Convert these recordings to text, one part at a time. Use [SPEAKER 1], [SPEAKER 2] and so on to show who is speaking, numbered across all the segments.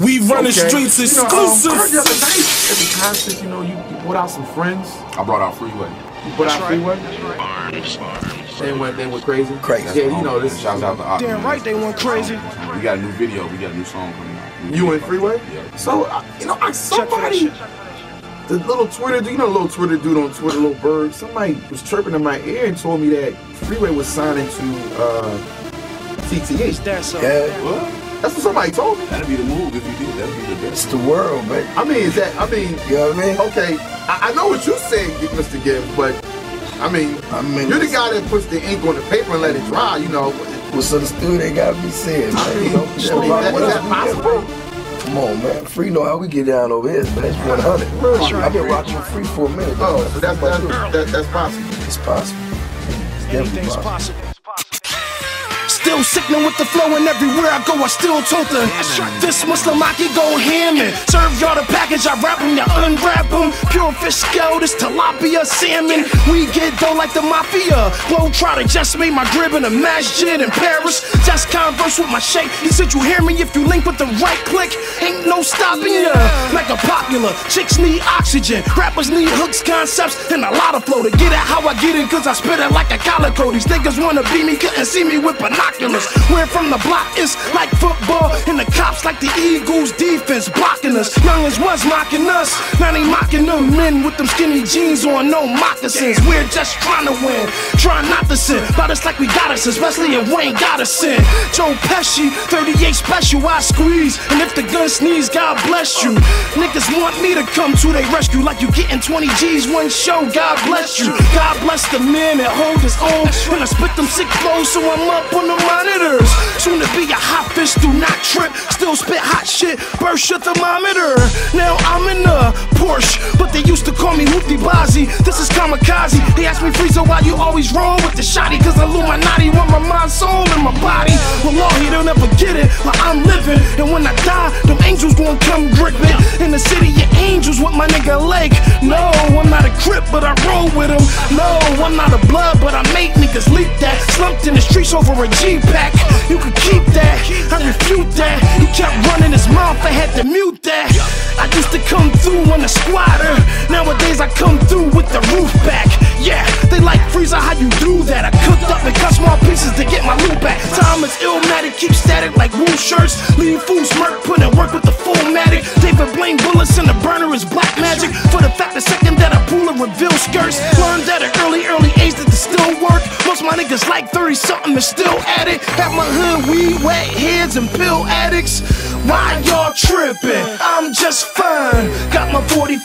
[SPEAKER 1] We run the
[SPEAKER 2] Okay.
[SPEAKER 1] streets
[SPEAKER 2] You know, um, I heard
[SPEAKER 1] exclusive.
[SPEAKER 2] the other night at the concert, you know, you, you brought out some friends.
[SPEAKER 3] I brought out Freeway.
[SPEAKER 2] You brought out Freeway. They went, they went crazy.
[SPEAKER 4] Crazy.
[SPEAKER 2] Yeah, you know this.
[SPEAKER 3] Shouts out to Op.
[SPEAKER 5] Damn right they went crazy.
[SPEAKER 3] We got a new video. We got a new song coming out. New
[SPEAKER 2] You
[SPEAKER 3] video.
[SPEAKER 2] and Freeway.
[SPEAKER 3] Yeah.
[SPEAKER 2] So uh, you know, I
[SPEAKER 5] Check that
[SPEAKER 2] somebody, the little Twitter, dude, you know, little Twitter dude on Twitter, little bird. Somebody was chirping in my ear and told me that Freeway was signing to uh, TTH.
[SPEAKER 5] That's uh,
[SPEAKER 4] Yeah,
[SPEAKER 3] What?
[SPEAKER 2] That's what somebody told me.
[SPEAKER 3] That'd be the move if you did. That'd be the best.
[SPEAKER 4] it's the world, man.
[SPEAKER 2] I mean, is that? I mean,
[SPEAKER 4] You know what I mean?
[SPEAKER 2] okay, I, I know what you're saying, Mr. Gibbs, but I mean,
[SPEAKER 4] I mean,
[SPEAKER 2] you're the guy that puts the ink on the paper and let it dry. You know,
[SPEAKER 4] What's understood ain't gotta be said,
[SPEAKER 2] I
[SPEAKER 4] man.
[SPEAKER 2] mean,
[SPEAKER 4] You know,
[SPEAKER 2] is
[SPEAKER 4] so
[SPEAKER 2] that,
[SPEAKER 4] what
[SPEAKER 2] is
[SPEAKER 4] else
[SPEAKER 2] that possible?
[SPEAKER 4] man? Come on, man. Free know how we get down over here, man. That's 100.
[SPEAKER 2] That's right.
[SPEAKER 4] I've been rocking free for a minute.
[SPEAKER 2] Oh, so that's that's, that, that's possible.
[SPEAKER 4] It's possible. It's
[SPEAKER 5] anything's
[SPEAKER 4] possible.
[SPEAKER 5] possible.
[SPEAKER 1] Still sickening with the flow, and everywhere I go, I still told them. This Muslim Akhi go hamming. Serve y'all the package, I wrap them, you unwrap them. Pure fish scale, this tilapia salmon. We get dough like the mafia. To just made my crib in a masjid in Paris. Just converse with my sheikh. He said, You hear me if you link with the right click. Ain't no stopping ya. Like a chicks need oxygen. Rappers need hooks, concepts, and a lot of flow to get it how I get it, cause I spit it like a calico. These niggas wanna be me, couldn't see me with binoculars. We're from the block, it's like football, and the cops like the Eagles defense blocking us. Youngins was mocking us, now they mocking them men with them skinny jeans on, no moccasins. We're just trying to win, trying not to sin. But it's like we got us, especially if Wayne got us in. Joe Pesci, 38 special, I squeeze. And if the gun sneeze, God bless you. Niggas want me to come to their rescue like you getting 20 G's one show. God bless you. God bless the man that hold his own. When I spit them sick flows, so I'm up on the monitors. Soon to be a hot fish, do not trip. Still spit hot shit, burst your thermometer. Now I'm in a Porsche, but they used to call me Houthi Bazi. This is kamikaze. They asked me, Frieza, why you always wrong with the shotty? Cause Illuminati want my mind, soul, and my body. Well, Lord, he don't ever get it, but I'm living. And when I die, them angels gon' come gripping. In the city of angels with my nigga Lake. No, I'm not a crip, but I roll with him. No, I'm not a blood, but I make niggas leak that. Slumped in the streets over a G pack. You can keep that, I refute that. He kept running his mouth, I had to mute that. I used to come through on a squatter. Nowadays I come through with the roof back. Yeah, they like Freezer, how you do that? I cooked up and cut small pieces to get my loot back. Time is illmatic, keep static like wool shirts. Leave food smirk, put in work with the. Bullets in the burner is black magic. For the fact the second that I pull and reveal skirts. Learned at an early, early age that this still work. Most my niggas like 30 something and still at it. At my hood, weed, wet heads, and pill addicts. Why y'all tripping? I'm just fine. Got my 45,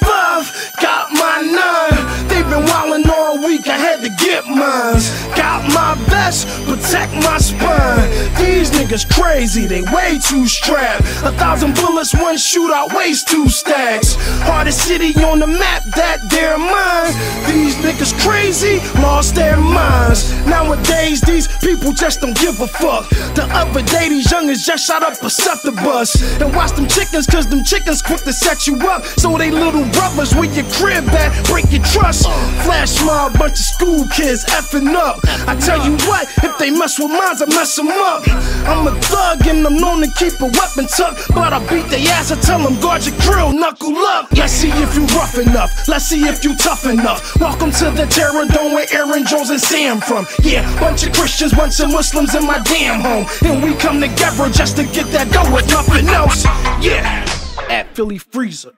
[SPEAKER 1] got my 9. They've been wildin' all week, I had to get mines. Got my vest, protect my spine. These niggas crazy, they way too strapped. A thousand bullets, one shootout, waste two stacks. Hardest city on the map, that they're mine. These niggas crazy, lost their minds. Nowadays, these people just don't give a fuck. The other day, these youngins just shot up a SEPTA bus. And watch them chickens, cause them chickens quick to set you up. So they little brothers with your crib at, break your trust. Flash mob, bunch of school kids effing up. I tell you what, if they mess with mines, I mess them up. I'm a thug and I'm known to keep a weapon tucked. But I beat the ass, I tell them guard your grill, knuckle up. Let's see if you rough enough, let's see if you tough enough. Welcome to the Terror Dome where Aaron Jones and Sam from. Yeah, bunch of Christians, bunch of Muslims in my damn home. And we come together just to get that dough with nothing else. Yeah, at Philly Freezer.